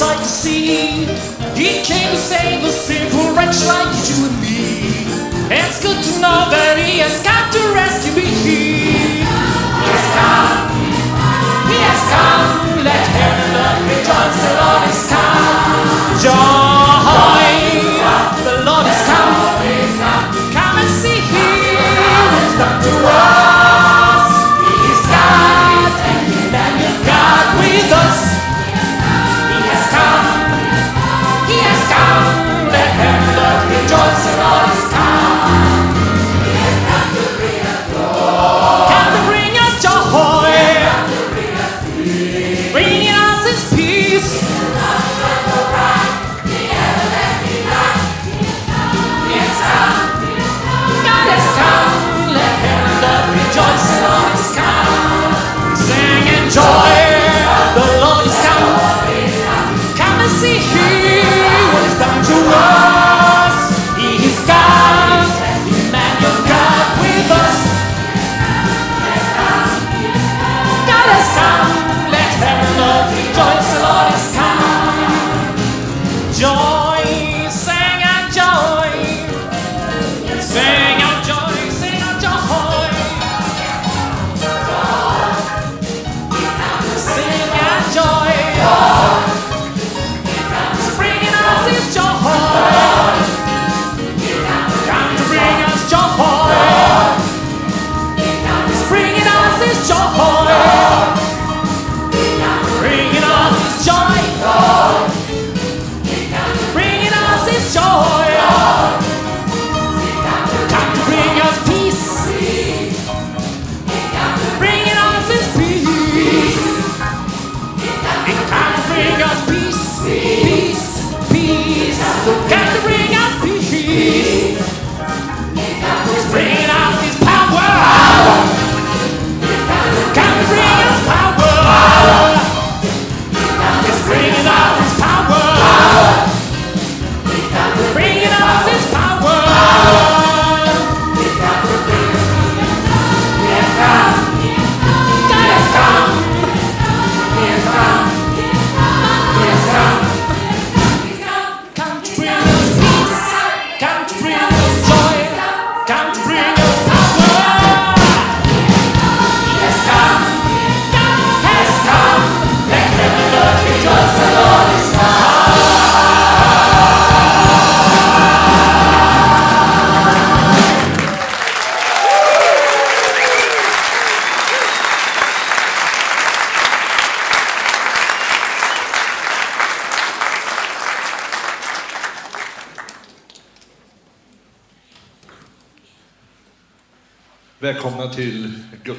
sight to see. He came to save a sinful wretch like you and me. It's good to know that he has come to rescue me. He has come. He has come. Let heaven and earth rejoice that all is come. John. Oh.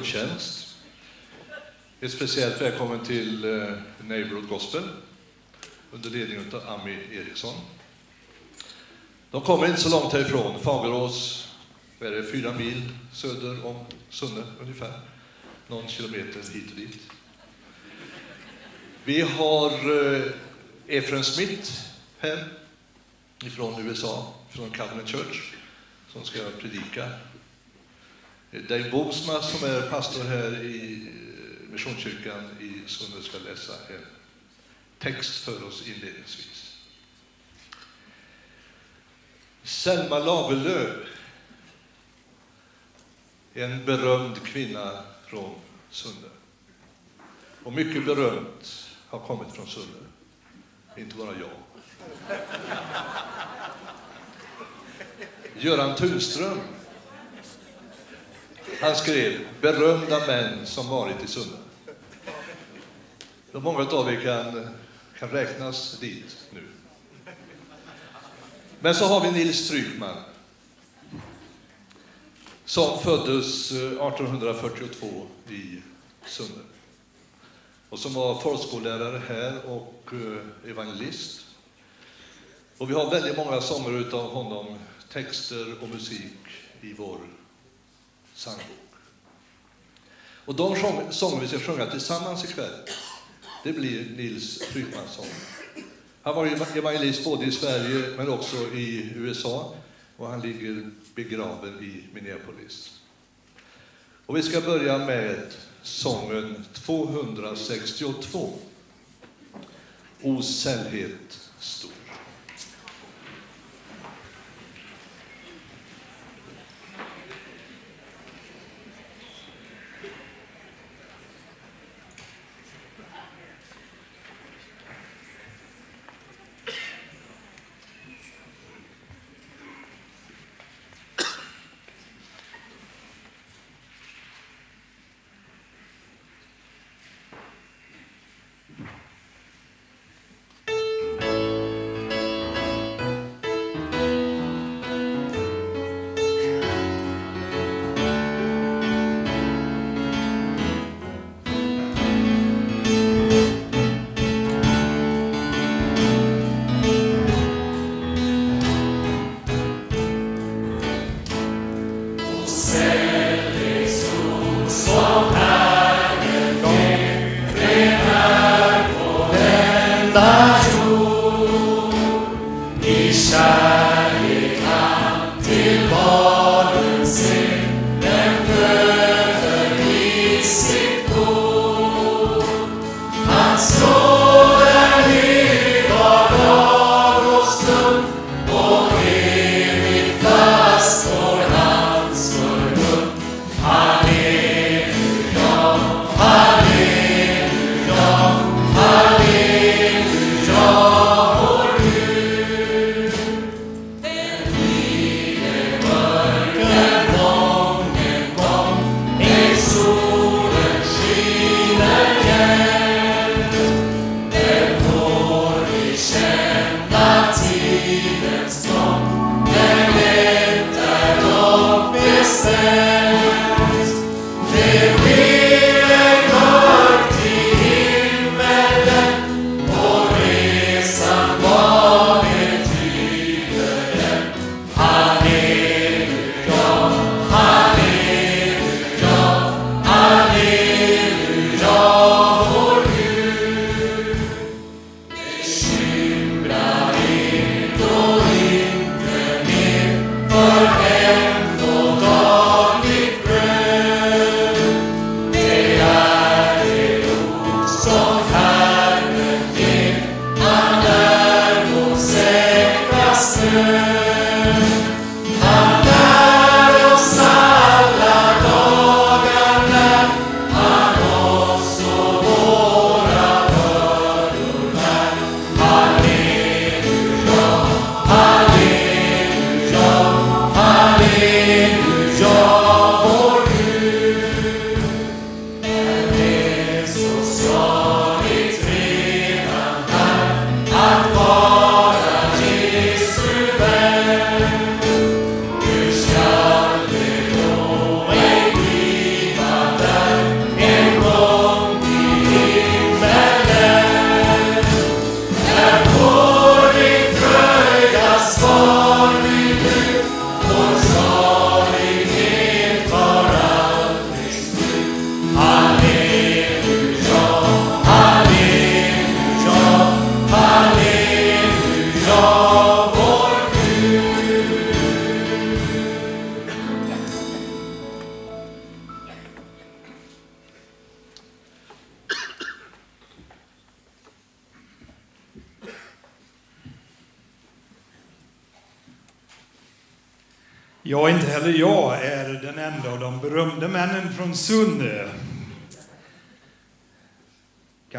gudstjänst. Ett speciellt välkommen till eh, Neighborhood Gospel under ledning av Ami Eriksson. De kommer inte så långt härifrån, Fagerås, är det, fyra mil söder om Sunne ungefär. Någon kilometer hit och dit. Vi har eh, Efren Smith här ifrån USA, från Covenant Church, som ska predika Dave Bogsma som är pastor här i eh, Missionskyrkan i Sunne ska läsa en text för oss inledningsvis. Selma Lagerlöf, en berömd kvinna från Sunne. Och mycket berömt har kommit från Sunne, inte bara jag. Göran Tunström han skrev berömda män som varit i Sunne. Många av er kan, kan räknas dit nu. Men så har vi Nils Strykman som föddes eh, 1842 i Sunne och som var folkskollärare här och eh, evangelist. Och vi har väldigt många sånger utav honom, texter och musik i vår psalmbok. Och de sånger vi ska sjunga tillsammans ikväll, det blir Nils Frykmans sång. Han var evangelist både i Sverige men också i USA och han ligger begraven i Minneapolis. Och vi ska börja med sången 262. O sällhet stor.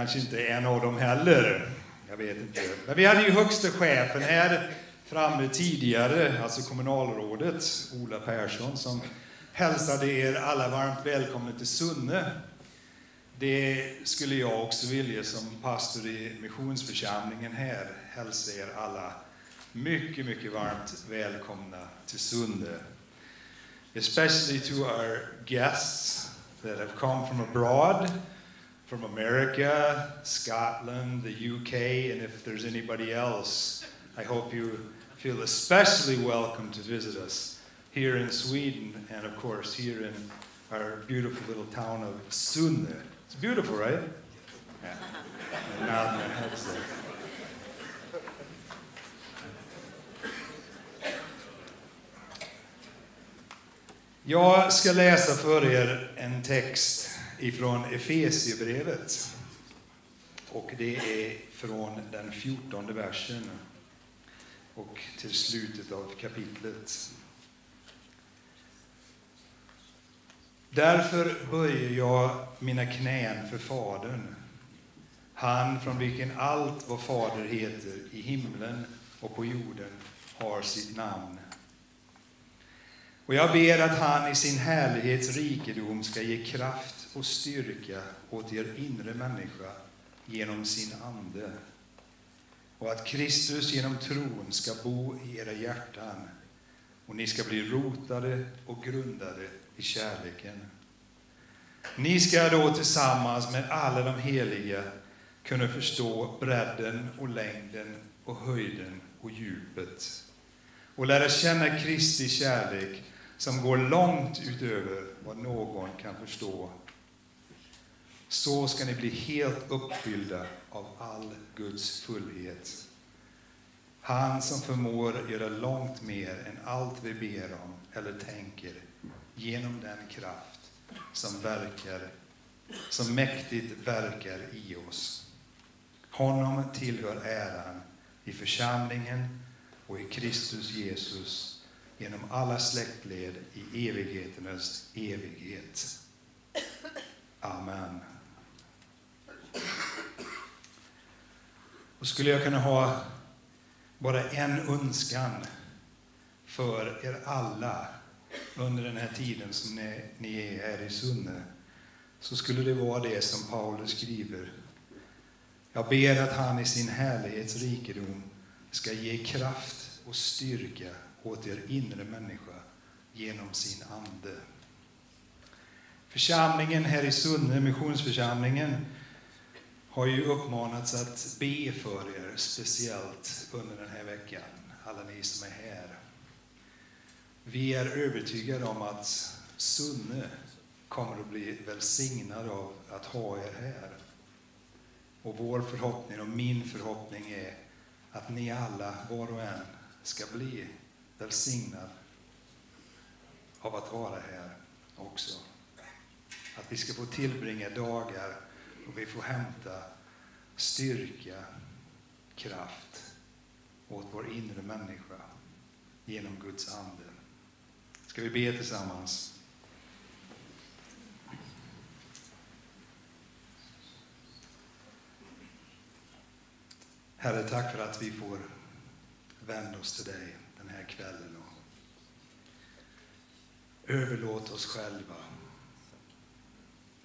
Kanske inte en av dem heller. Jag vet inte. Men vi hade ju högsta chefen här framme tidigare, alltså kommunalrådet Ola Persson, som hälsade er alla varmt välkomna till Sunne. Det skulle jag också vilja som pastor i missionsförsamlingen här hälsa er alla mycket, mycket varmt välkomna till Sunne. especially to our guests that have come from abroad, from America, Scotland, the UK, and if there's anybody else, I hope you feel especially welcome to visit us here in Sweden and, of course, here in our beautiful little town of Sunne. It's beautiful, right? Yeah. Nod my there. Jag ska läsa för er en text ifrån Efesiebrevet. Och det är från den fjortonde versen och till slutet av kapitlet. Därför böjer jag mina knän för Fadern, han från vilken allt vad Fader heter i himlen och på jorden har sitt namn. Och jag ber att han i sin härlighets rikedom ska ge kraft och styrka åt er inre människa genom sin ande och att Kristus genom tron ska bo i era hjärtan och ni ska bli rotade och grundade i kärleken. Ni ska då tillsammans med alla de heliga kunna förstå bredden och längden och höjden och djupet och lära känna Kristi kärlek som går långt utöver vad någon kan förstå. Så ska ni bli helt uppfyllda av all Guds fullhet. Han som förmår göra långt mer än allt vi ber om eller tänker genom den kraft som verkar, som mäktigt verkar i oss. Honom tillhör äran i församlingen och i Kristus Jesus genom alla släktled i evigheternas evighet. Amen. Och skulle jag kunna ha bara en önskan för er alla under den här tiden som ni, ni är här i Sunne, så skulle det vara det som Paulus skriver. Jag ber att han i sin härlighets rikedom ska ge kraft och styrka åt er inre människa genom sin ande. Församlingen här i Sunne, missionsförsamlingen, har ju uppmanats att be för er speciellt under den här veckan, alla ni som är här. Vi är övertygade om att Sunne kommer att bli välsignad av att ha er här. Och vår förhoppning och min förhoppning är att ni alla, var och en, ska bli välsignad av att vara här också. Att vi ska få tillbringa dagar och vi får hämta styrka, kraft åt vår inre människa genom Guds ande. Ska vi be tillsammans? Herre, tack för att vi får vända oss till dig den här kvällen och överlåta oss själva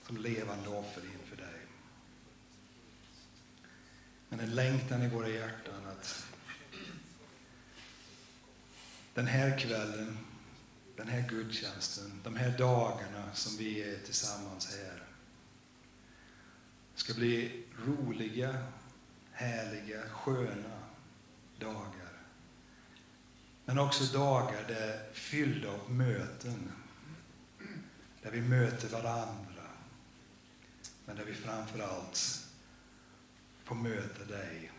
som levande offer inför dig. Men en längtan i våra hjärtan att den här kvällen, den här gudstjänsten, de här dagarna som vi är tillsammans här ska bli roliga, härliga, sköna dagar. Men också dagar där fyllda av möten. Där vi möter varandra. Men där vi framför allt får möta dig.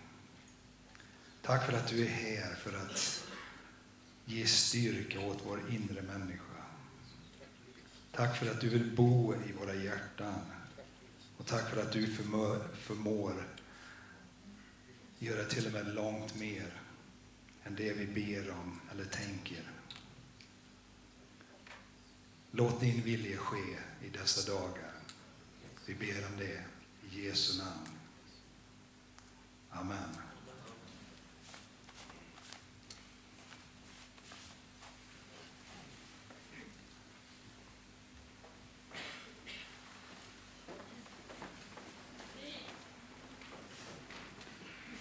Tack för att du är här för att ge styrka åt vår inre människa. Tack för att du vill bo i våra hjärtan. Och tack för att du förmår göra till och med långt mer än det vi ber om eller tänker. Låt din vilja ske i dessa dagar. Vi ber om det i Jesu namn. Amen.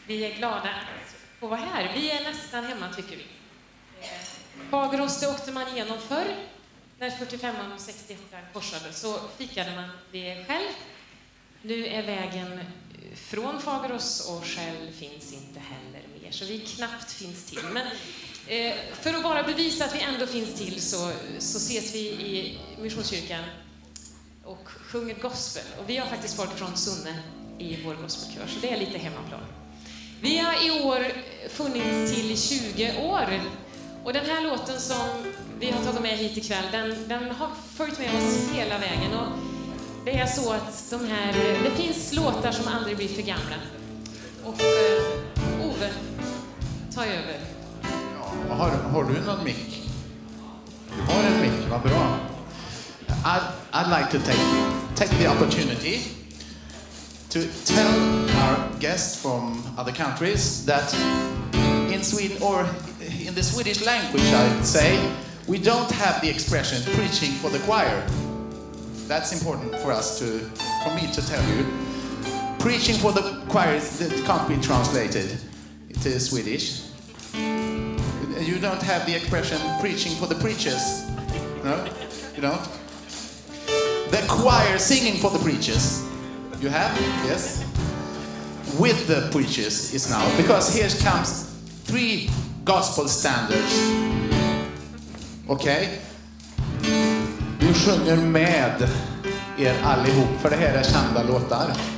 Vi är glada att få vara här. Vi är nästan hemma, tycker vi. Fagerås, det åkte man igenom förr. när 45 och 61 korsade så fikade man det själv. Nu är vägen från Fagerås och Shell finns inte heller mer, så vi knappt finns till. Men eh, för att bara bevisa att vi ändå finns till så, så ses vi i Missionskyrkan och sjunger gospel. Och vi har faktiskt folk från Sunne i vår gospelkör, så det är lite hemmaplan. Vi har i år funnits till 20 år. Och den här låten som vi har tagit med hit ikväll, den, den har följt med oss hela vägen. Och det är så att de här, det finns låtar som aldrig blir för gamla. Och eh, Ove, ta över. Ja, har, har du någon mick? Du har en mick, vad bra. I'd, I'd like to take, take the opportunity to tell our guests from other countries that in Sweden, or in the Swedish language, I'd say, we don't have the expression preaching for the choir. That's important for us to, for me to tell you. Preaching for the choir that can't be translated into Swedish. You don't have the expression preaching for the preachers. No? You don't? The choir singing for the preachers. You have? Yes? With the preachers is now. Because here comes three gospel standards. Okej? Vi sjunger med er allihop, för det här är kända låtar.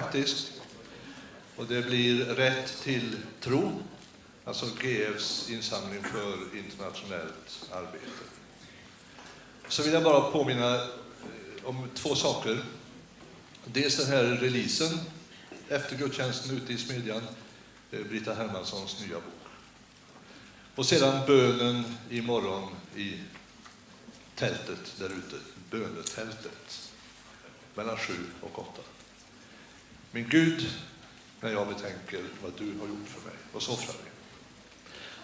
Faktiskt. Och det blir Rätt till tro, alltså GFs insamling för internationellt arbete. Så vill jag bara påminna eh, om två saker. Dels den här releasen efter gudstjänsten ute i Smedjan, Brita Hermanssons nya bok. Och sedan bönen imorgon i tältet där ute, bönetältet, mellan sju och åtta. Min Gud, när jag betänker vad du har gjort för mig, och så offrar vi.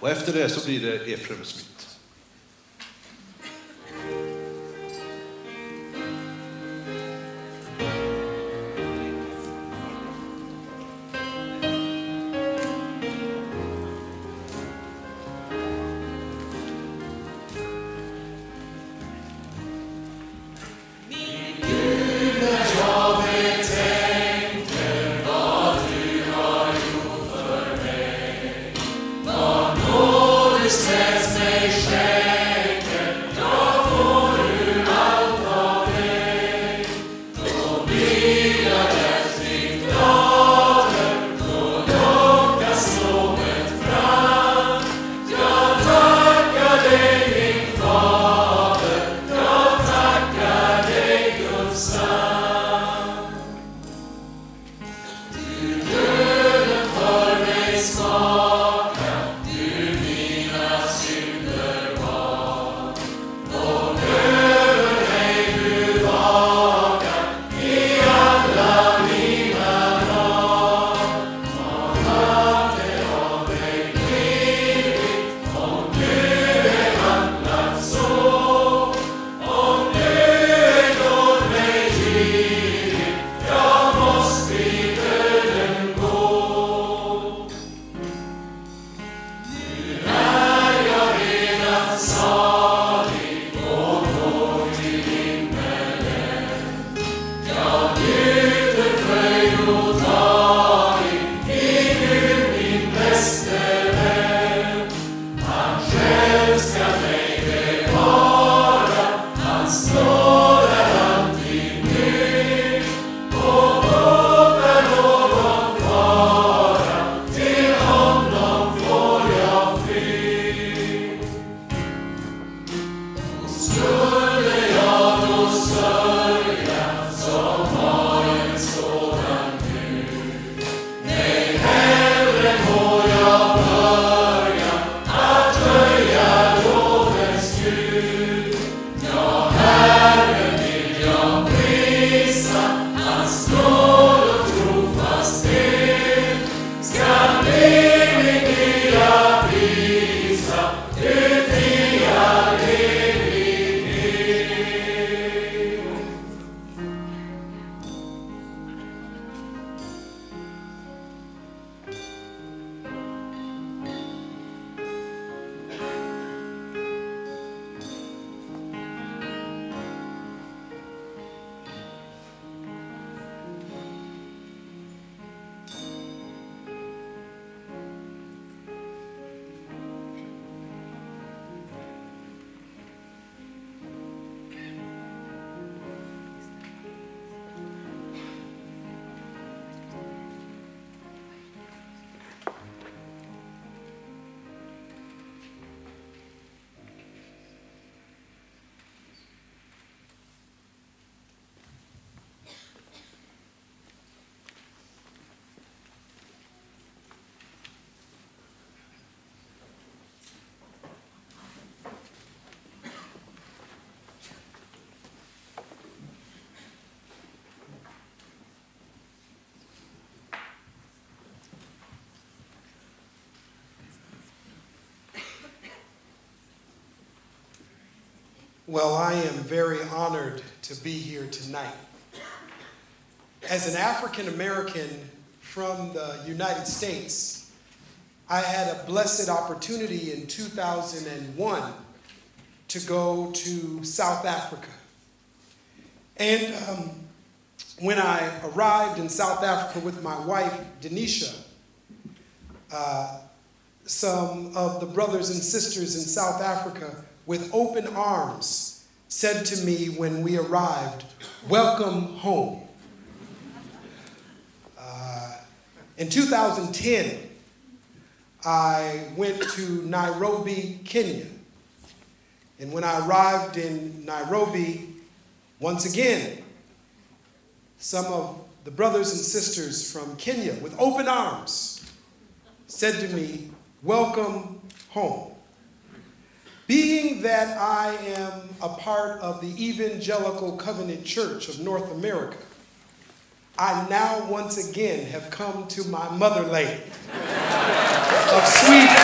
Och efter det så blir det Efraim Smith. Well, I am very honored to be here tonight. As an African American from the United States, I had a blessed opportunity in 2001 to go to South Africa. And um, when I arrived in South Africa with my wife, Denisha, uh, some of the brothers and sisters in South Africa with open arms said to me when we arrived, Welcome home. Uh, In 2010, I went to Nairobi, Kenya. And when I arrived in Nairobi, once again, some of the brothers and sisters from Kenya, with open arms, said to me, Welcome home. Being that I am a part of the Evangelical Covenant Church of North America, I now once again have come to my motherland of Sweden.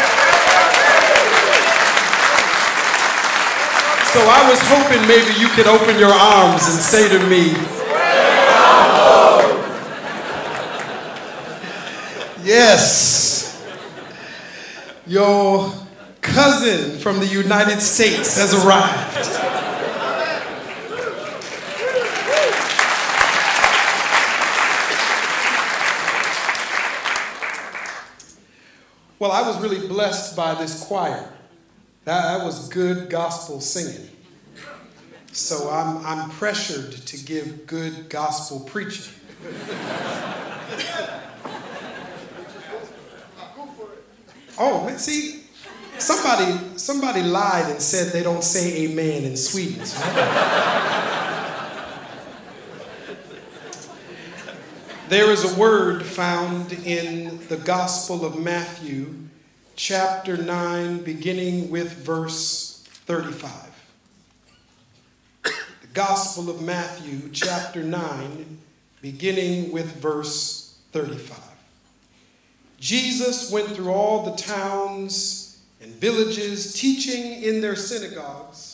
So I was hoping maybe you could open your arms and say to me, Yes, your cousin from the United States has arrived. Well, I was really blessed by this choir. That, was good gospel singing. So I'm, I'm pressured to give good gospel preaching. Oh, see, somebody, somebody lied and said they don't say amen in Sweden. There is a word found in the Gospel of Matthew, chapter 9, beginning with verse 35. The Gospel of Matthew, chapter 9, beginning with verse 35. Jesus went through all the towns and villages, teaching in their synagogues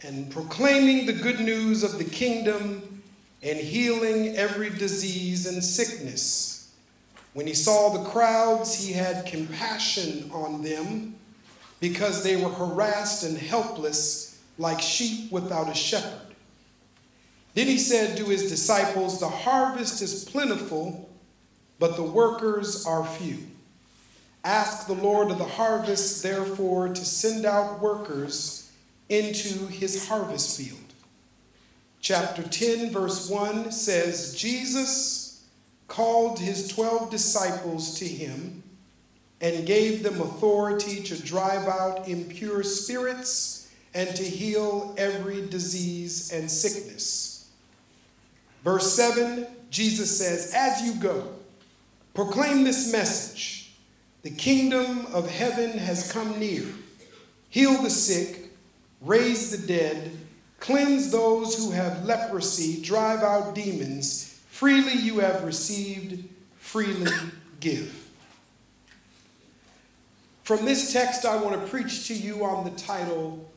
and proclaiming the good news of the kingdom and healing every disease and sickness. When he saw the crowds, he had compassion on them because they were harassed and helpless like sheep without a shepherd. Then he said to his disciples, The harvest is plentiful, but the workers are few. Ask the Lord of the harvest, therefore, to send out workers into his harvest field. Chapter 10, verse 1 says, Jesus called his 12 disciples to him and gave them authority to drive out impure spirits and to heal every disease and sickness. Verse 7, Jesus says, As you go, proclaim this message the kingdom of heaven has come near. Heal the sick, raise the dead Cleanse those who have leprosy, drive out demons. Freely you have received, freely give. From this text, I want to preach to you on the title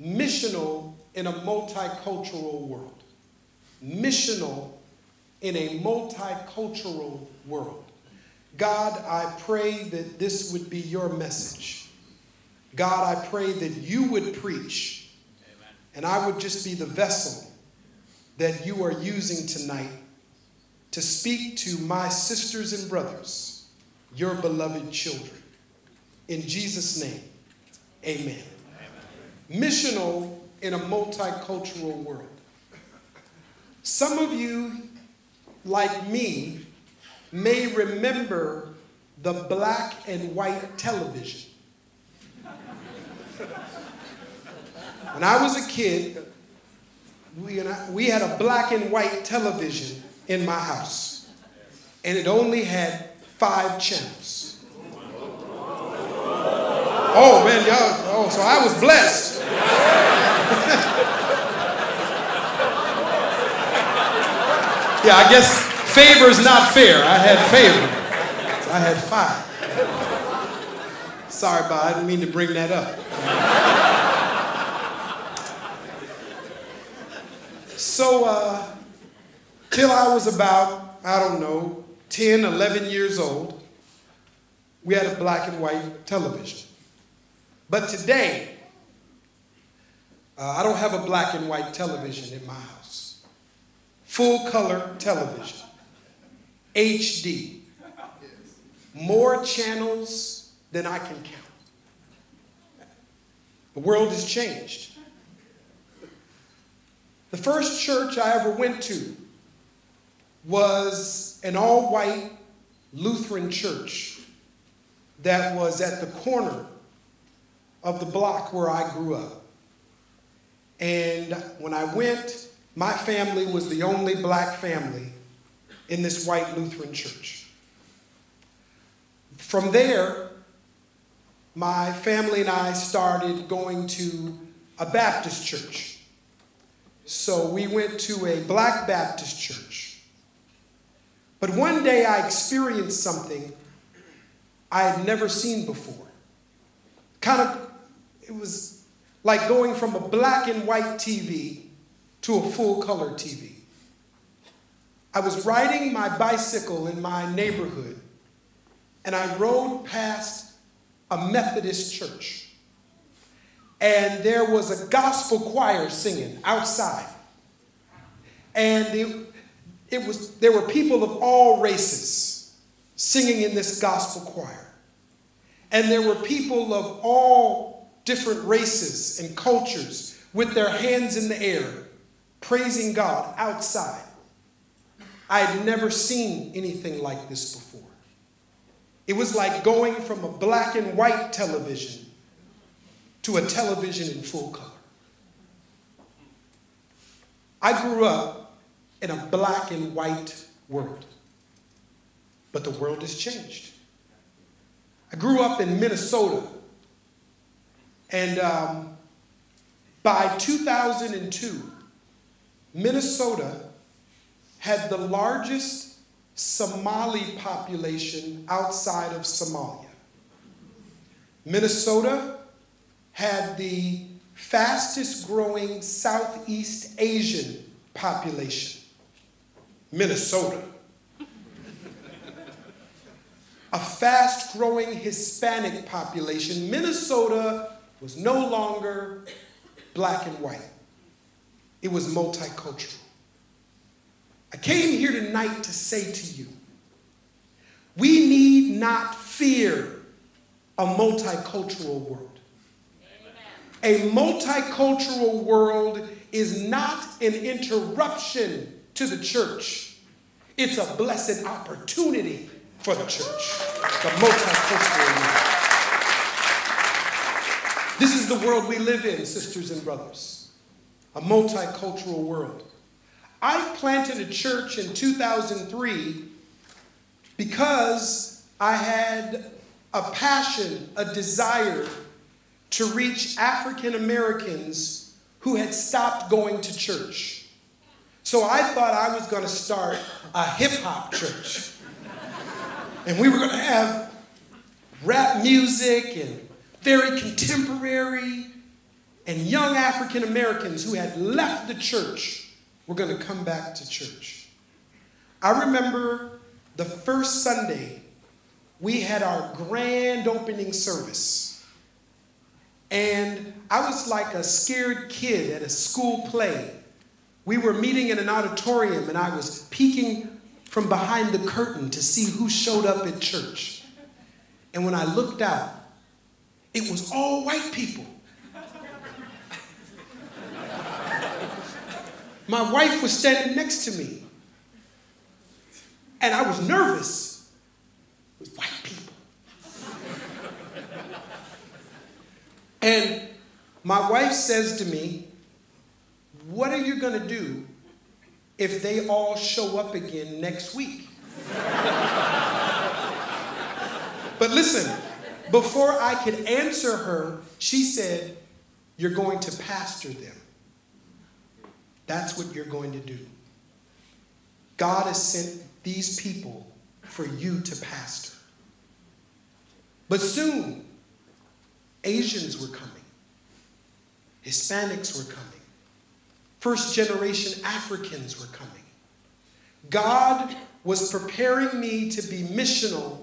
Missional in a Multicultural World. Missional in a multicultural world. God, I pray that this would be your message. God, I pray that you would preach and I would just be the vessel that you are using tonight to speak to my sisters and brothers, your beloved children. In Jesus' name, amen. amen. Missional in a multicultural world. Some of you, like me, may remember the black and white television. When I was a kid, we, I, we had a black and white television in my house, and it only had five channels. Oh man, y'all, oh, so I was blessed. yeah, I guess favor is not fair. I had favor. I had five. Sorry, Bob, I didn't mean to bring that up. So, uh, till I was about, I don't know, 10, 11 years old, we had a black and white television. But today, uh, I don't have a black and white television in my house. Full color television, HD, more channels than I can count. The world has changed. The first church I ever went to was an all white Lutheran church that was at the corner of the block where I grew up. And when I went, my family was the only black family in this white Lutheran church. From there, my family and I started going to a Baptist church. So we went to a black Baptist church. But one day I experienced something I had never seen before. Kind of, it was like going from a black and white TV to a full color TV. I was riding my bicycle in my neighborhood and I rode past a Methodist church. And there was a gospel choir singing outside. And it, it was, there were people of all races singing in this gospel choir. And there were people of all different races and cultures with their hands in the air, praising God outside. I had never seen anything like this before. It was like going from a black and white television to a television in full color. I grew up in a black and white world, but the world has changed. I grew up in Minnesota, and um, by 2002, Minnesota had the largest Somali population outside of Somalia. Minnesota had the fastest growing Southeast Asian population. Minnesota. A fast growing Hispanic population. Minnesota was no longer black and white, it was multicultural. I came here tonight to say to you we need not fear a multicultural world. A multicultural world is not an interruption to the church, it's a blessed opportunity for the church. The multicultural world. This is the world we live in, sisters and brothers. A multicultural world. I planted a church in 2003 because I had a passion, a desire to reach African Americans who had stopped going to church. So I thought I was going to start a hip hop church. And we were going to have rap music and very contemporary and young African Americans who had left the church were going to come back to church. I remember the first Sunday we had our grand opening service. And I was like a scared kid at a school play. We were meeting in an auditorium, and I was peeking from behind the curtain to see who showed up at church. And when I looked out, it was all white people. My wife was standing next to me, and I was nervous. It was white people. And my wife says to me, What are you going to do if they all show up again next week? but listen, before I could answer her, she said, You're going to pastor them. That's what you're going to do. God has sent these people for you to pastor. But soon, Asians were coming, Hispanics were coming, first generation Africans were coming. God was preparing me to be missional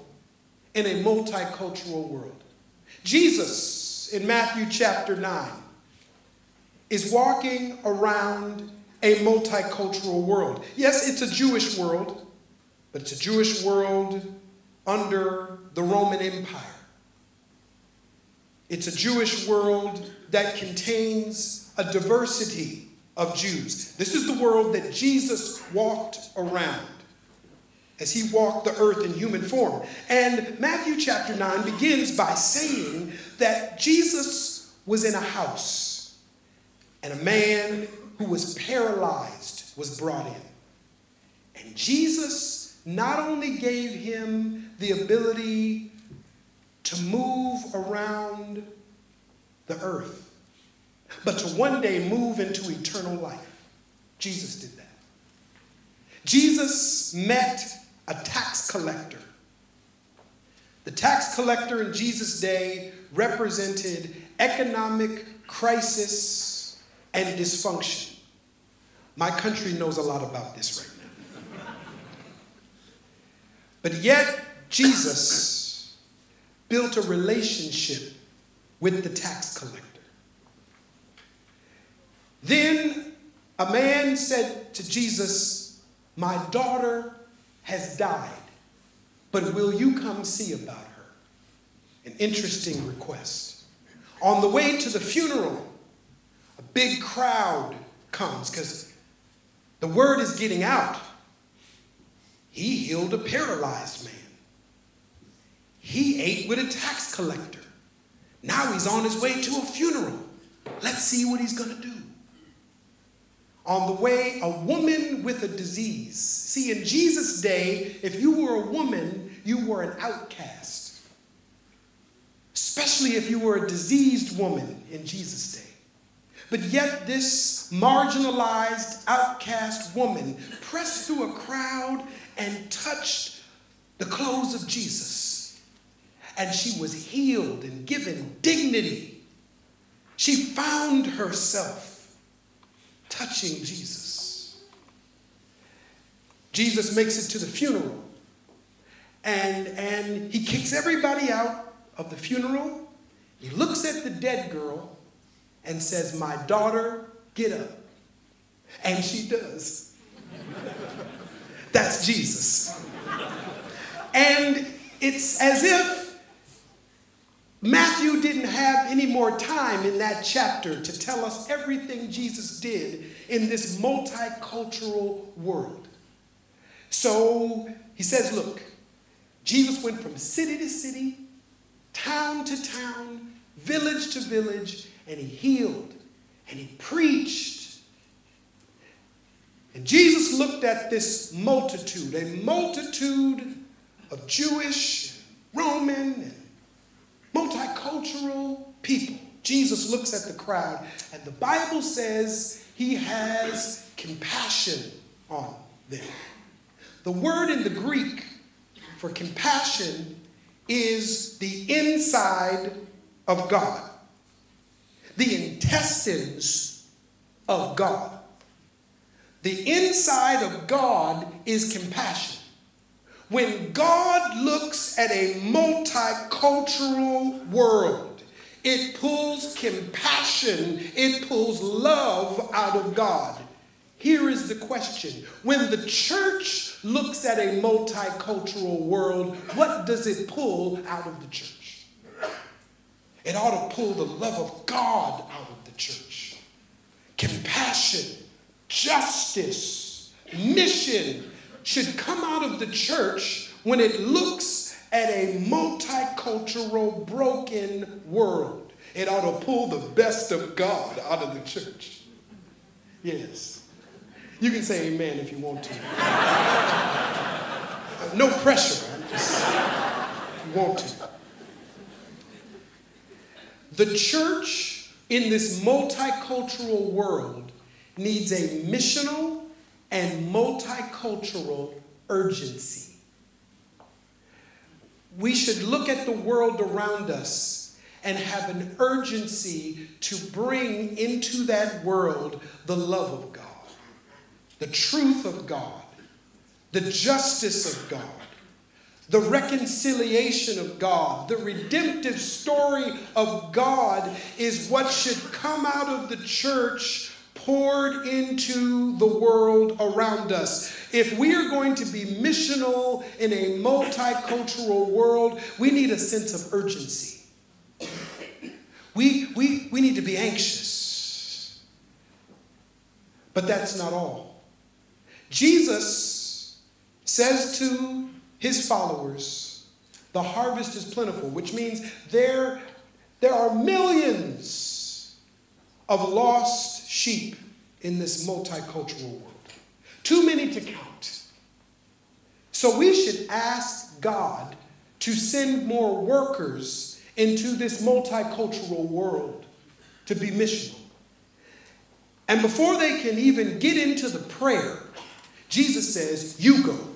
in a multicultural world. Jesus, in Matthew chapter 9, is walking around a multicultural world. Yes, it's a Jewish world, but it's a Jewish world under the Roman Empire. It's a Jewish world that contains a diversity of Jews. This is the world that Jesus walked around. as he walked the earth in human form. And Matthew chapter 9 begins by saying that Jesus was in a house and a man who was paralyzed was brought in. And Jesus not only gave him the ability to move around the earth, but to one day move into eternal life. Jesus did that. Jesus met a tax collector. The tax collector in Jesus' day represented economic crisis and dysfunction. My country knows a lot about this right now. But yet, Jesus built a relationship with the tax collector. Then a man said to Jesus, My daughter has died, but will you come see about her? An interesting request. On the way to the funeral, big crowd comes because the word is getting out. He healed a paralyzed man. He ate with a tax collector. Now he's on his way to a funeral. Let's see what he's going to do. On the way, a woman with a disease. See, in Jesus' day, if you were a woman, you were an outcast. Especially if you were a diseased woman in Jesus' day. But yet, this marginalized, outcast woman pressed through a crowd and touched the clothes of Jesus. And she was healed and given dignity. She found herself touching Jesus. Jesus makes it to the funeral. And, and he kicks everybody out of the funeral. He looks at the dead girl and says, My daughter, get up. And she does. That's Jesus. And it's as if Matthew didn't have any more time in that chapter to tell us everything Jesus did in this multicultural world. So he says, Look, Jesus went from city to city, town to town, village to village, and he healed and he preached. And Jesus looked at this multitude, a multitude of Jewish, Roman, and multicultural people. Jesus looks at the crowd, and the Bible says he has compassion on them. The word in the Greek for compassion is the inside of God, the intestines of God. The inside of God is compassion. When God looks at a multicultural world, it pulls compassion, it pulls love out of God. Here is the question when the church looks at a multicultural world, what does it pull out of the church? It ought to pull the love of God out of the church. Compassion, justice, mission should come out of the church when it looks at a multicultural, broken world. It ought to pull the best of God out of the church. Yes. You can say amen if you want to. no pressure. Just, you want to. The church in this multicultural world needs a missional and multicultural urgency. We should look at the world around us and have an urgency to bring into that world the love of God, the truth of God, the justice of God, the reconciliation of God, the redemptive story of God is what should come out of the church poured into the world around us. If we are going to be missional in a multicultural world, we need a sense of urgency. We, we, we need to be anxious. But that's not all. Jesus says to his followers, the harvest is plentiful, which means there, there are millions of lost sheep in this multicultural world. Too many to count. So we should ask God to send more workers into this multicultural world to be missional. And before they can even get into the prayer, Jesus says, You go.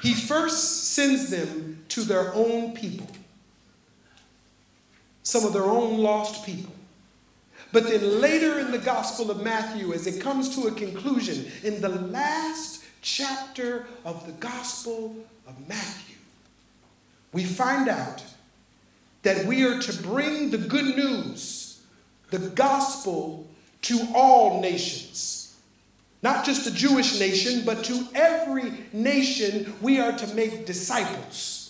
He first sends them to their own people, some of their own lost people. But then later in the Gospel of Matthew, as it comes to a conclusion, in the last chapter of the Gospel of Matthew, we find out that we are to bring the good news, the gospel, to all nations. Not just the Jewish nation, but to every nation, we are to make disciples.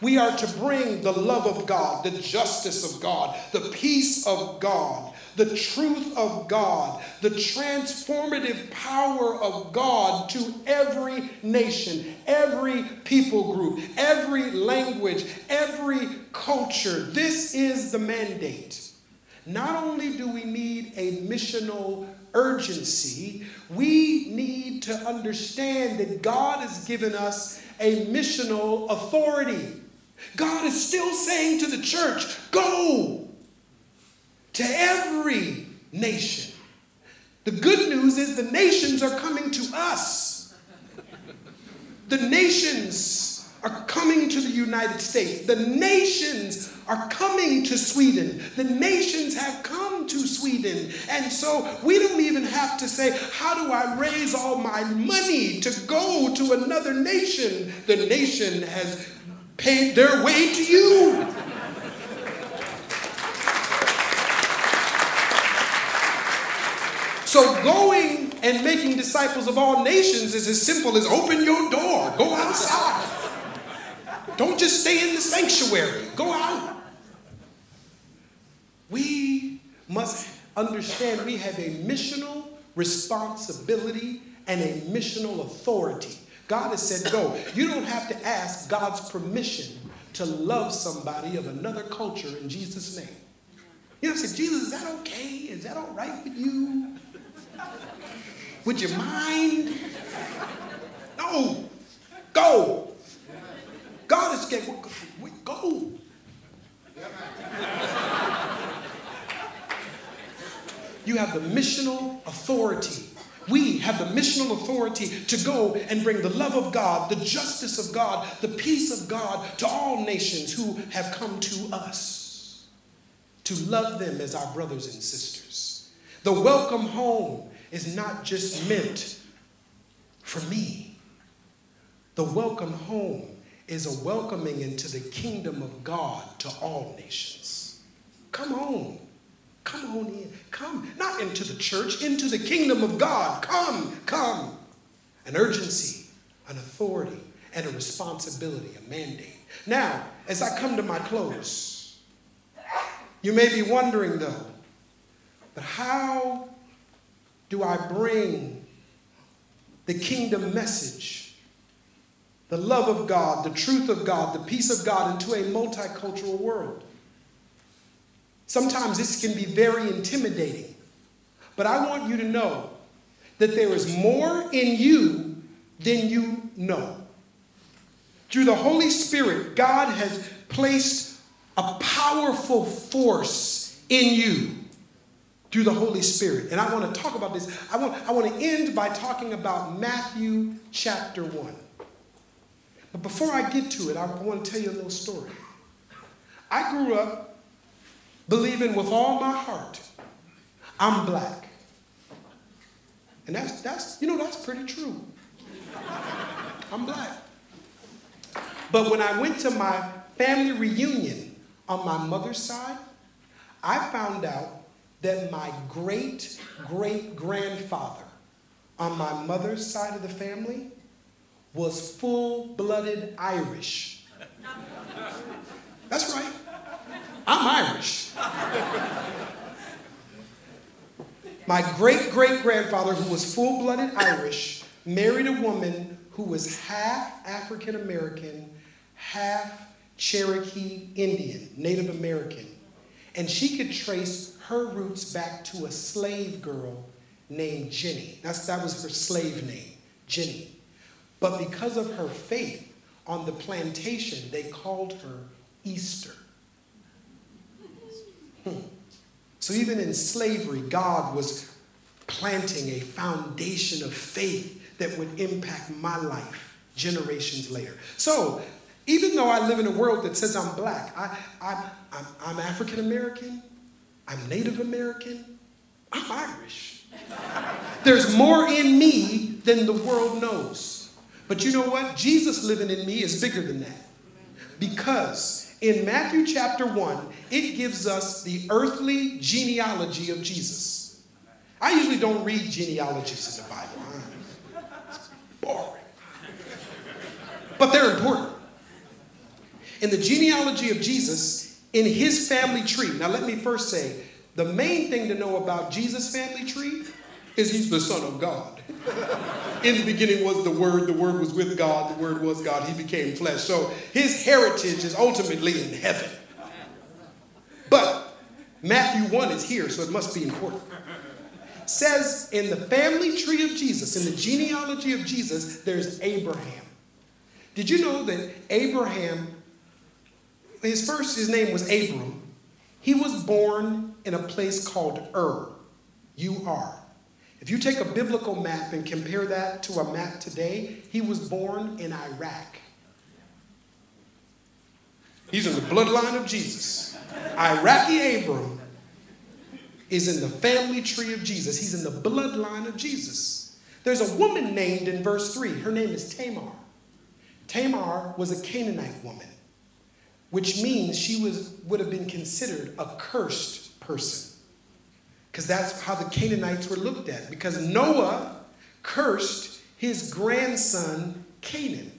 We are to bring the love of God, the justice of God, the peace of God, the truth of God, the transformative power of God to every nation, every people group, every language, every culture. This is the mandate. Not only do we need a missional urgency, we need to understand that God has given us a missional authority. God is still saying to the church, go to every nation. The good news is the nations are coming to us. The nations are coming to the United States. The nations are coming to Sweden. The nations have come to Sweden. And so we don't even have to say, How do I raise all my money to go to another nation? The nation has paid their way to you. So going and making disciples of all nations is as simple as open your door, go outside. Don't just stay in the sanctuary, go out. We must understand we have a missional responsibility and a missional authority. God has said, go. You don't have to ask God's permission to love somebody of another culture in Jesus' name. You know, say, Jesus, is that okay? Is that all right with you? Would you mind? No. Go. God is scared. We go. You have the missional authority. We have the missional authority to go and bring the love of God, the justice of God, the peace of God to all nations who have come to us. To love them as our brothers and sisters. The welcome home is not just meant for me. The welcome home is a welcoming into the kingdom of God to all nations. Come on. Come on in. Come. Not into the church, into the kingdom of God. Come, come. An urgency, an authority, and a responsibility, a mandate. Now, as I come to my close, you may be wondering though, but how do I bring the kingdom message, the love of God, the truth of God, the peace of God into a multicultural world? Sometimes this can be very intimidating, but I want you to know that there is more in you than you know. Through the Holy Spirit, God has placed a powerful force in you through the Holy Spirit. And I want to talk about this. I want, I want to end by talking about Matthew chapter 1. But before I get to it, I want to tell you a little story. I grew up believing with all my heart I'm black. And that's, that's you know, that's pretty true. I'm black. But when I went to my family reunion on my mother's side, I found out that my great great grandfather on my mother's side of the family was full blooded Irish. That's right. I'm Irish. My great great grandfather, who was full blooded Irish, married a woman who was half African American, half Cherokee Indian, Native American. And she could trace her roots back to a slave girl named Jenny. That's, that was her slave name, Jenny. But because of her faith on the plantation, they called her Easter. Hmm. So even in slavery, God was planting a foundation of faith that would impact my life generations later. So even though I live in a world that says I'm black, I, I, I'm, I'm African American, I'm Native American, I'm Irish. There's more in me than the world knows. But you know what? Jesus living in me is bigger than that. Because in Matthew chapter 1, it gives us the earthly genealogy of Jesus. I usually don't read genealogies in the Bible. It's boring. But they're important. In the genealogy of Jesus, in his family tree, now let me first say, the main thing to know about Jesus' family tree is he's the Son of God. In the beginning was the Word, the Word was with God, the Word was God, he became flesh. So his heritage is ultimately in heaven. But Matthew 1 is here, so it must be important. Says in the family tree of Jesus, in the genealogy of Jesus, there's Abraham. Did you know that Abraham, his first, his name was Abram. He was born in a place called Ur, U-R. If you take a biblical map and compare that to a map today, he was born in Iraq. He's in the bloodline of Jesus. Iraqi Abram is in the family tree of Jesus. He's in the bloodline of Jesus. There's a woman named in verse 3. Her name is Tamar. Tamar was a Canaanite woman, which means she was, would have been considered a cursed person. Because that's how the Canaanites were looked at. Because Noah cursed his grandson Canaan.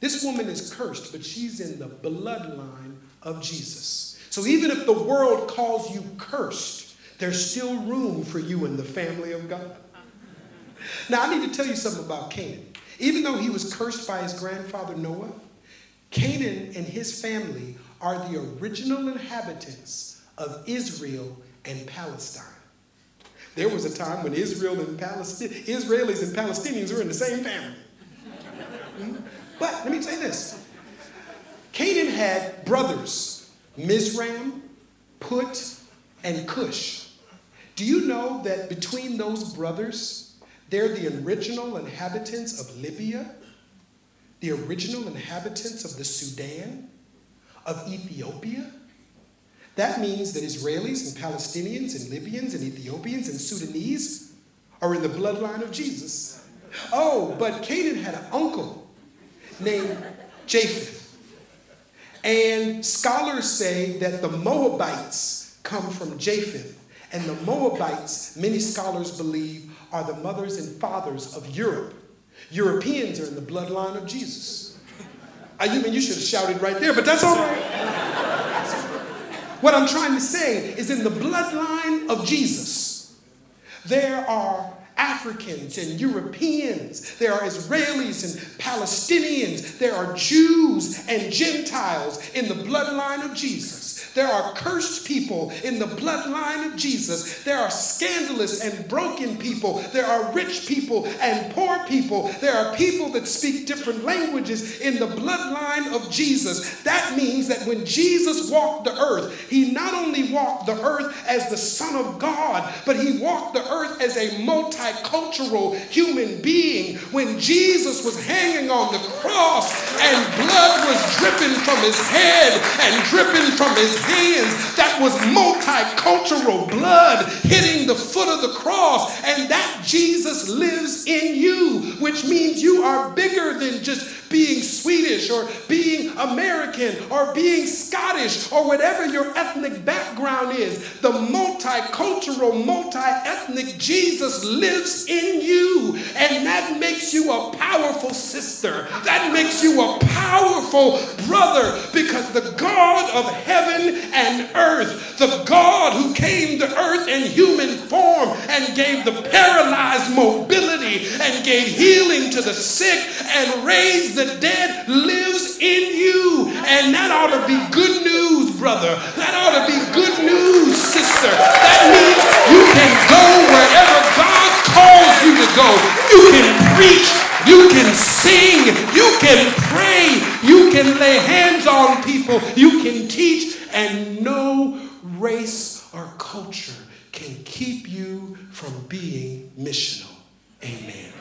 This woman is cursed, but she's in the bloodline of Jesus. So even if the world calls you cursed, there's still room for you in the family of God. Now, I need to tell you something about Canaan. Even though he was cursed by his grandfather Noah, Canaan and his family are the original inhabitants of Israel and Palestine. There was a time when Israel and Israelis and Palestinians were in the same family. Hmm? But let me say this Canaan had brothers, Mizraim, Put, and Cush. Do you know that between those brothers, they're the original inhabitants of Libya, the original inhabitants of the Sudan, of Ethiopia? That means that Israelis and Palestinians and Libyans and Ethiopians and Sudanese are in the bloodline of Jesus. Oh, but Canaan had an uncle named Japheth. And scholars say that the Moabites come from Japheth. And the Moabites, many scholars believe, are the mothers and fathers of Europe. Europeans are in the bloodline of Jesus. I mean, you should have shouted right there, but that's all right. What I'm trying to say is in the bloodline of Jesus, there are Africans and Europeans, there are Israelis and Palestinians, there are Jews and Gentiles in the bloodline of Jesus. There are cursed people in the bloodline of Jesus. There are scandalous and broken people. There are rich people and poor people. There are people that speak different languages in the bloodline of Jesus. That means that when Jesus walked the earth, he not only walked the earth as the Son of God, but he walked the earth as a multicultural human being. When Jesus was hanging on the cross and blood was dripping from his head and dripping from his hands, that was multicultural blood hitting the foot of the cross. And that Jesus lives in you, which means you are bigger than just being Swedish or being American or being Scottish or whatever your ethnic background is. The multicultural, multi ethnic Jesus lives in you. And that makes you a powerful sister. That makes you a powerful brother because the God of heaven and earth, the God who came to earth in human form and gave the paralyzed mobility and gave healing to the sick and raised the dead, lives in you. And that ought to be good news, brother. That ought to be good news, sister. That means you can go wherever God calls you to go. You can preach, you can sing, you can pray, you can lay hands on people, you can teach, and no race or culture can keep you from being missional. Amen.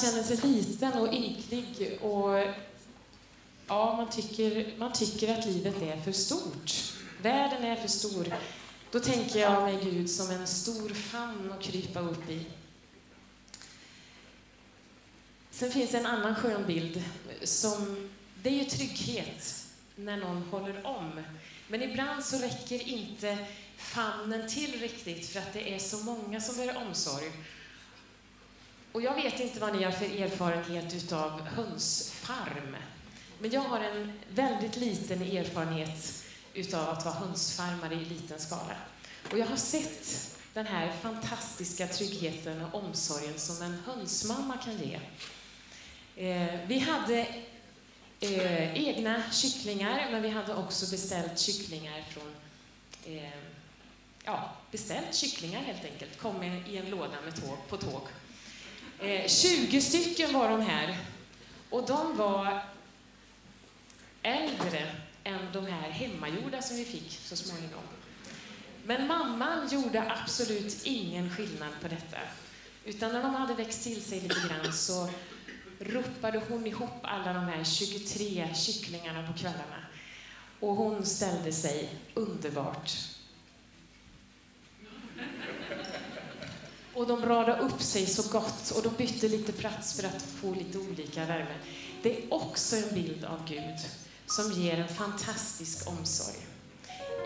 Känner sig liten och ynklig och ja, man, tycker, man tycker att livet är för stort. Världen är för stor. Då tänker jag mig Gud som en stor famn att krypa upp i. Sen finns en annan skön bild som, det är ju trygghet när någon håller om. Men ibland så räcker inte famnen till riktigt för att det är så många som behöver omsorg. Och jag vet inte vad ni har för erfarenhet utav hönsfarm. Men jag har en väldigt liten erfarenhet utav att vara hönsfarmare i liten skala. Och jag har sett den här fantastiska tryggheten och omsorgen som en hönsmamma kan ge. Eh, vi hade eh, egna kycklingar, men vi hade också beställt kycklingar från eh, ja, beställt kycklingar helt enkelt. Kom i, en låda med tåg, på tåg. Eh, 20 stycken var de här. Och de var äldre än de här hemmagjorda som vi fick så småningom. Men mamman gjorde absolut ingen skillnad på detta. Utan när de hade växt till sig lite grann så ropade hon ihop alla de här 23 kycklingarna på kvällarna. Och hon ställde sig underbart. Och de radade upp sig så gott och de bytte lite plats för att få lite olika värme. Det är också en bild av Gud som ger en fantastisk omsorg.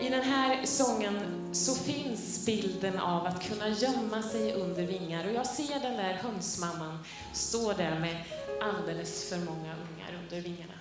I den här sången så finns bilden av att kunna gömma sig under vingar och jag ser den där hönsmamman stå där med alldeles för många ungar under vingarna.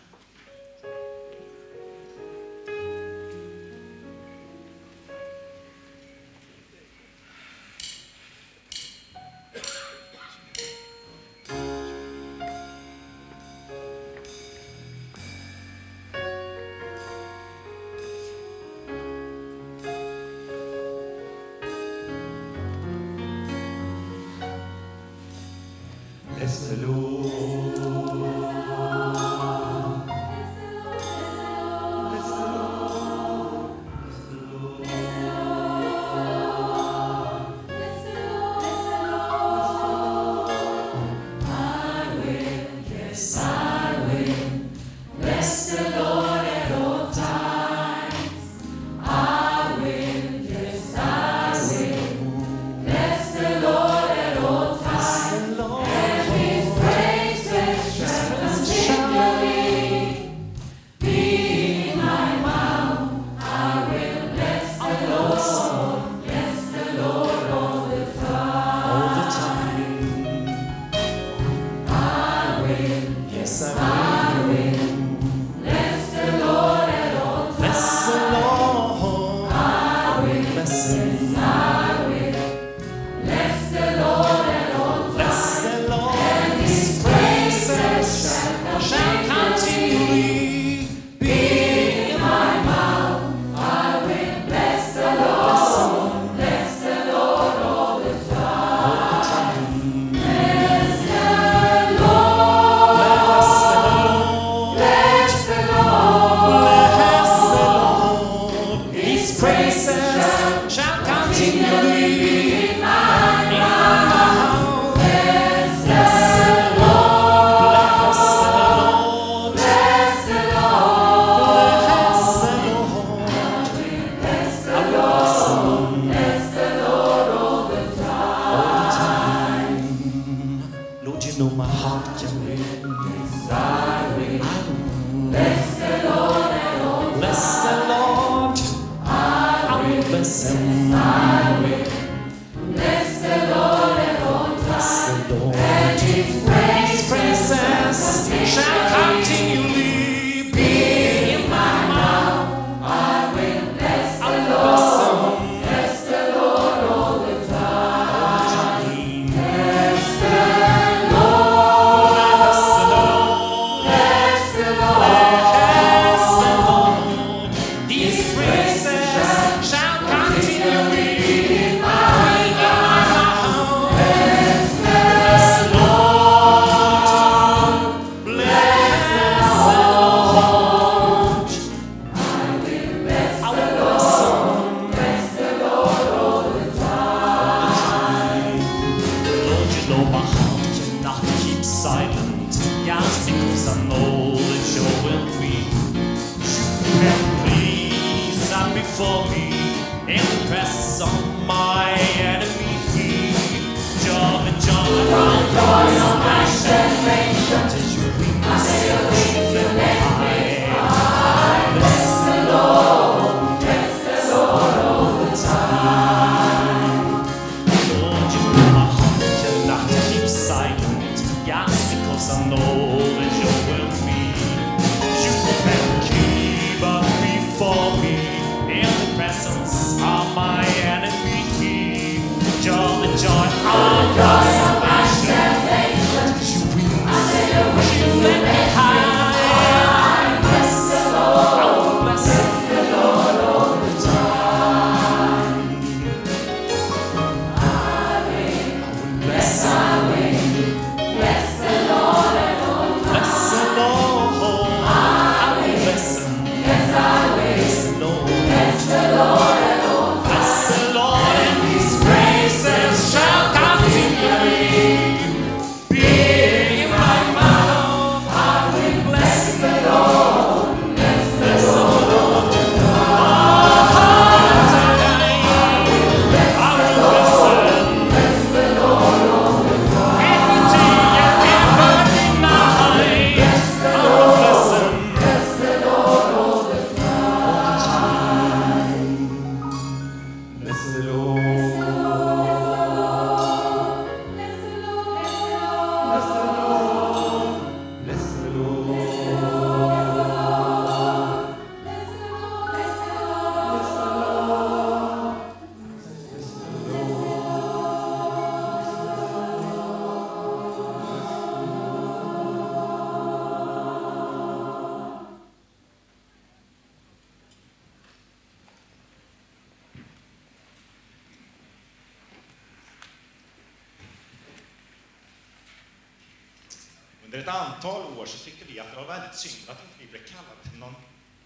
Att synd att inte vi blev kallade till någon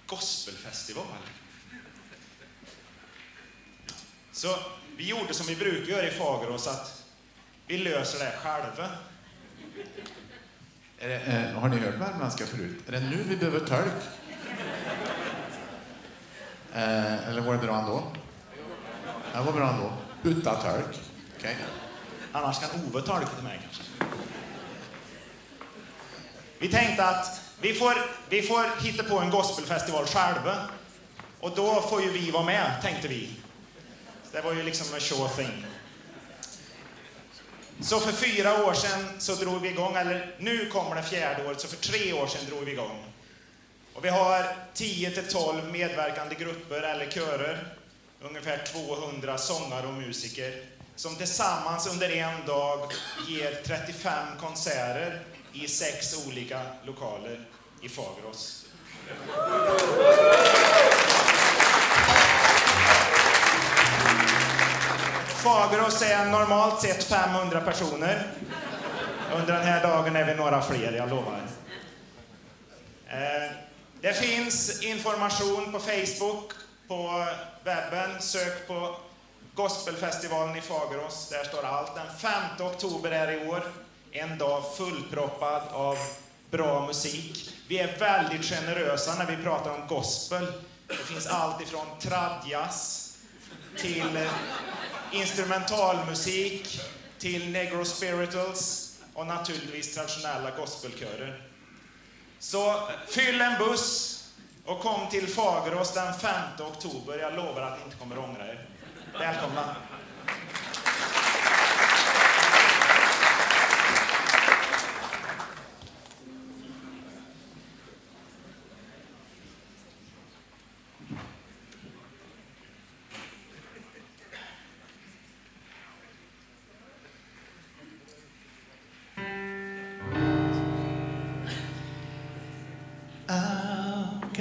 gospelfestival. Så vi gjorde som vi brukar göra i Fagerås, att vi löser det själva. Är det, eh, har ni hört värmländska förut? Är det nu vi behöver tölk? Eh, eller var det bra ändå? Det var bra ändå. Utan tölk. Okej. Annars kan Ove tolka till mig kanske. Vi tänkte att vi får, vi får hitta på en gospelfestival själva. Och då får ju vi vara med, tänkte vi. Det var ju liksom en sure thing. Så för fyra år sedan så drog vi igång, eller nu kommer det fjärde året, så för tre år sedan drog vi igång. Och vi har 10 till 12 medverkande grupper eller körer, ungefär 200 sångare och musiker, som tillsammans under en dag ger 35 konserter i sex olika lokaler i Fagerås. Fagerås är normalt sett 500 personer. Under den här dagen är vi några fler, jag lovar. Eh, det finns information på Facebook, på webben. Sök på Gospelfestivalen i Fagerås. Där står allt. Den 5 oktober är i år. En dag fullproppad av bra musik. Vi är väldigt generösa när vi pratar om gospel. Det finns allt ifrån tradjazz till eh, instrumentalmusik, till negro spirituals och naturligtvis traditionella gospelkörer. Så fyll en buss och kom till Fagerås den 5 oktober. Jag lovar att ni inte kommer ångra er. Välkomna!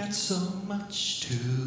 So much to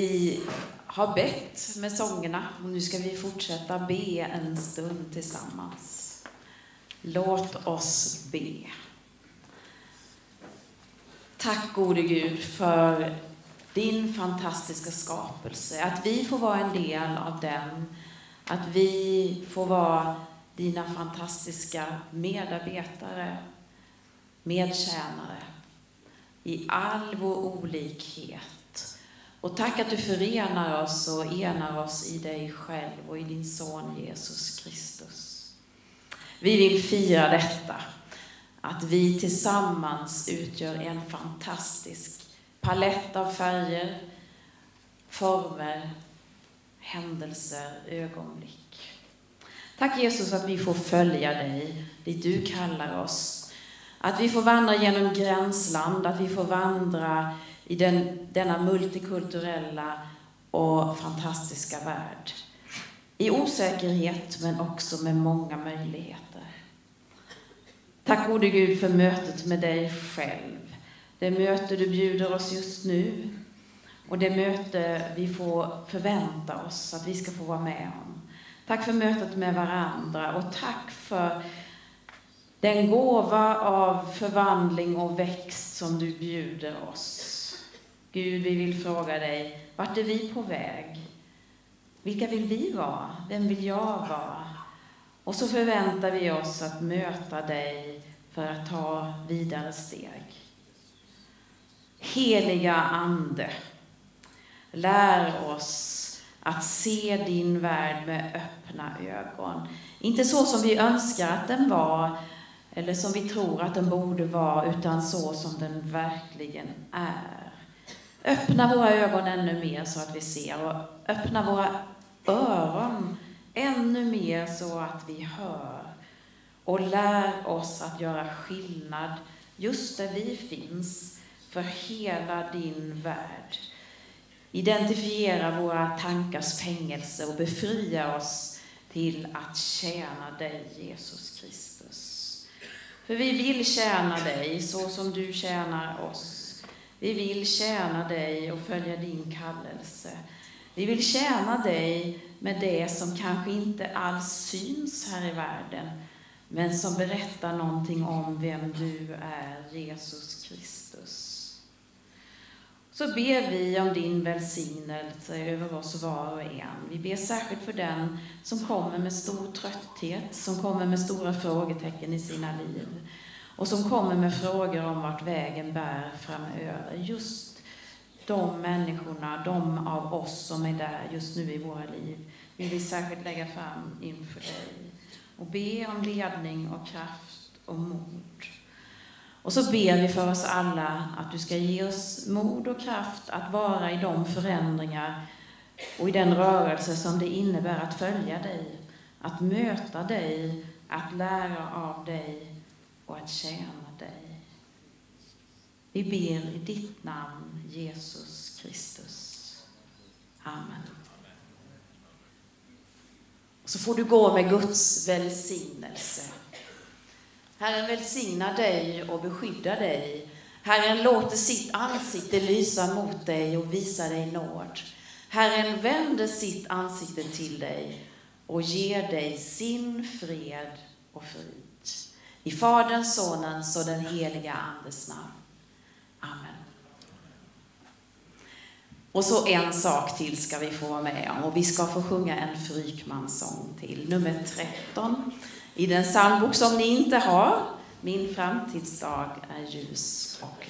Vi har bett med sångerna och nu ska vi fortsätta be en stund tillsammans. Låt oss be. Tack gode Gud för din fantastiska skapelse, att vi får vara en del av den, att vi får vara dina fantastiska medarbetare, medtjänare i all vår olikhet. Och tack att du förenar oss och enar oss i dig själv och i din son Jesus Kristus. Vi vill fira detta, att vi tillsammans utgör en fantastisk palett av färger, former, händelser, ögonblick. Tack Jesus att vi får följa dig dit du kallar oss. Att vi får vandra genom gränsland, att vi får vandra i den, denna multikulturella och fantastiska värld. I osäkerhet men också med många möjligheter. Tack gode Gud för mötet med dig själv. Det möte du bjuder oss just nu och det möte vi får förvänta oss att vi ska få vara med om. Tack för mötet med varandra och tack för den gåva av förvandling och växt som du bjuder oss. Gud, vi vill fråga dig, vart är vi på väg? Vilka vill vi vara? Vem vill jag vara? Och så förväntar vi oss att möta dig för att ta vidare steg. Heliga Ande, lär oss att se din värld med öppna ögon. Inte så som vi önskar att den var, eller som vi tror att den borde vara, utan så som den verkligen är. Öppna våra ögon ännu mer så att vi ser och öppna våra öron ännu mer så att vi hör. Och lär oss att göra skillnad just där vi finns för hela din värld. Identifiera våra tankars fängelse och befria oss till att tjäna dig, Jesus Kristus. För vi vill tjäna dig så som du tjänar oss. Vi vill tjäna dig och följa din kallelse. Vi vill tjäna dig med det som kanske inte alls syns här i världen, men som berättar någonting om vem du är, Jesus Kristus. Så ber vi om din välsignelse över oss var och en. Vi ber särskilt för den som kommer med stor trötthet, som kommer med stora frågetecken i sina liv och som kommer med frågor om vart vägen bär framöver. Just de människorna, de av oss som är där just nu i våra liv, vill vi särskilt lägga fram inför dig och be om ledning och kraft och mod. Och så ber vi för oss alla att du ska ge oss mod och kraft att vara i de förändringar och i den rörelse som det innebär att följa dig, att möta dig, att lära av dig och att tjäna dig. Vi ber i ditt namn, Jesus Kristus. Amen. Så får du gå med Guds välsignelse. Herren välsignar dig och beskyddar dig. Herren låter sitt ansikte lysa mot dig och visa dig nåd. Herren vänder sitt ansikte till dig och ger dig sin fred och frid. I Faderns, Sonens och den heliga Andes namn. Amen. Och så en sak till ska vi få vara med om och vi ska få sjunga en Frykmansång till, nummer 13 i den psalmbok som ni inte har. Min framtidsdag är ljus och.